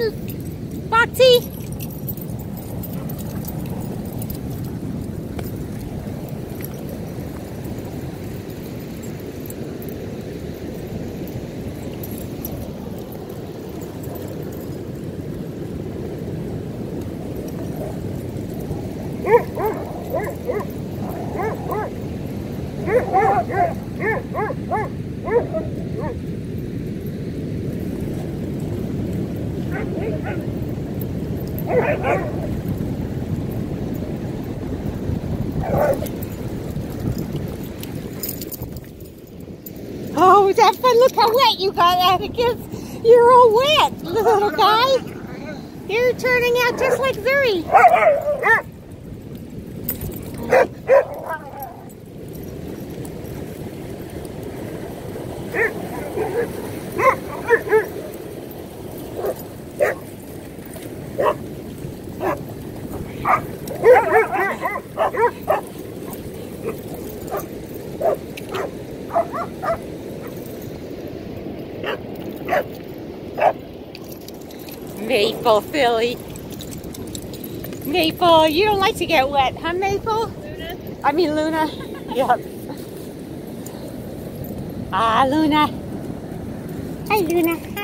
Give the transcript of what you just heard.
Tootsie? Oh, is that fun? Look how wet you got, Atticus. You're all wet, little guy. You're turning out just like Zuri. Maple, Philly. Maple, you don't like to get wet, huh, Maple? Luna. I mean, Luna. yep. Ah, Luna. Hi, Luna.